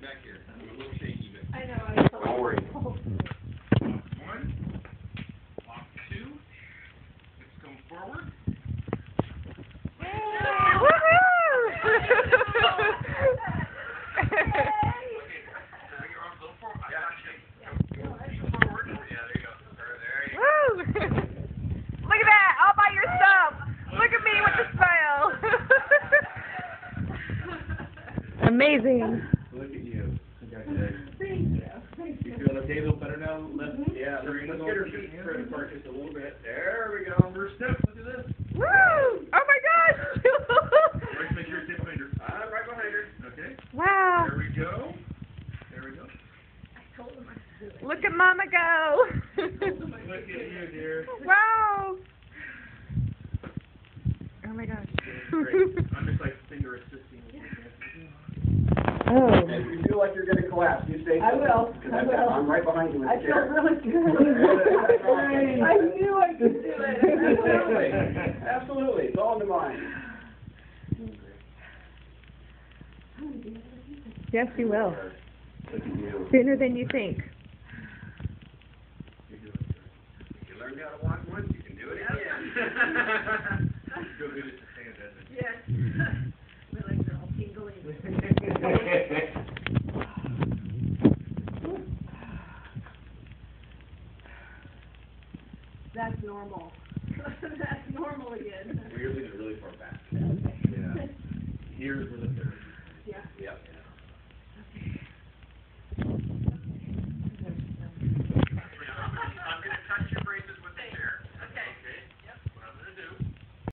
back here. I'm a little shaky, but. I know. I was Don't worry. One, walk two, hips come forward. Okay, bring your arms a little forward. I got you. Go, go, feet forward. Yeah, there you go. There, there you go. Woo! Look at that, all by yourself. Look at me with the smile. Amazing. Thank you. Thank You you. feel okay, a little better now? Let's, yeah, let's, let's get her feet spread apart just a little bit. There we go. First step. Look at this. Woo! Oh my gosh! Right, make sure your tip behind her. Right behind her. Okay, wow. there we go. There we go. I told him I could. Look at Mama go. Look at you, dear. wow. Oh my gosh. Great. I'm just like finger assisting with you. oh. If you feel like you're gonna collapse, you stay. I will. I I'm- will. I'm right behind you in the I feel chair. really good. I knew I could do it. Absolutely. It's all in the mind. Yes, you will. Look at you. Sooner than you think. You're doing good. If you learned how to walk once, you can do it again. That's normal. That's normal again.